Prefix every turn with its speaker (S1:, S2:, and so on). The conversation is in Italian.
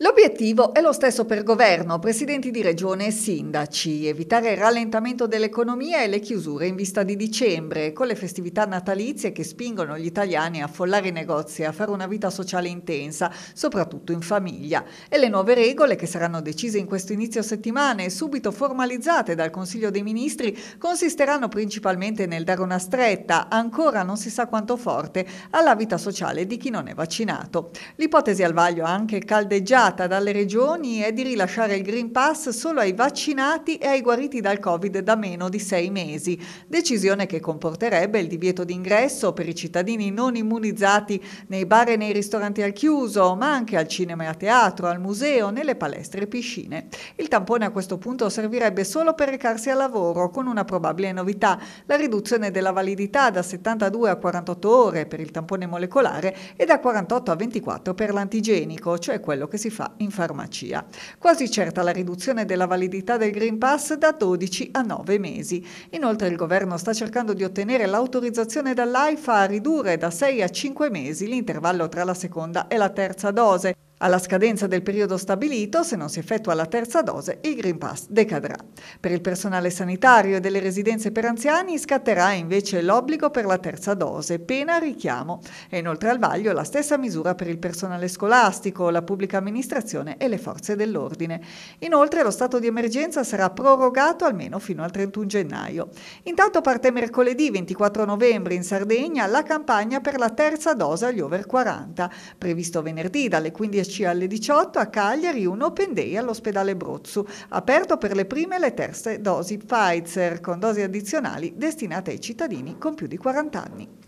S1: L'obiettivo è lo stesso per governo, presidenti di regione e sindaci, evitare il rallentamento dell'economia e le chiusure in vista di dicembre, con le festività natalizie che spingono gli italiani a affollare i negozi e a fare una vita sociale intensa, soprattutto in famiglia. E le nuove regole che saranno decise in questo inizio settimana e subito formalizzate dal Consiglio dei Ministri consisteranno principalmente nel dare una stretta, ancora non si sa quanto forte, alla vita sociale di chi non è vaccinato. L'ipotesi al vaglio anche caldeggiato indicata dalle regioni è di rilasciare il Green Pass solo ai vaccinati e ai guariti dal Covid da meno di sei mesi, decisione che comporterebbe il divieto d'ingresso per i cittadini non immunizzati nei bar e nei ristoranti al chiuso, ma anche al cinema e a teatro, al museo, nelle palestre e piscine. Il tampone a questo punto servirebbe solo per recarsi al lavoro, con una probabile novità, la riduzione della validità da 72 a 48 ore per il tampone molecolare e da 48 a 24 per l'antigenico, cioè quello che si fa fa in farmacia. Quasi certa la riduzione della validità del Green Pass da 12 a 9 mesi. Inoltre il governo sta cercando di ottenere l'autorizzazione dall'AIFA a ridurre da 6 a 5 mesi l'intervallo tra la seconda e la terza dose. Alla scadenza del periodo stabilito, se non si effettua la terza dose, il Green Pass decadrà. Per il personale sanitario e delle residenze per anziani scatterà invece l'obbligo per la terza dose, pena richiamo. E inoltre al vaglio la stessa misura per il personale scolastico, la pubblica amministrazione e le forze dell'ordine. Inoltre lo stato di emergenza sarà prorogato almeno fino al 31 gennaio. Intanto parte mercoledì 24 novembre in Sardegna la campagna per la terza dose agli over 40, previsto venerdì dalle 15 10 alle 18 a Cagliari un Open Day all'ospedale Brozzu, aperto per le prime e le terze dosi Pfizer, con dosi addizionali destinate ai cittadini con più di 40 anni.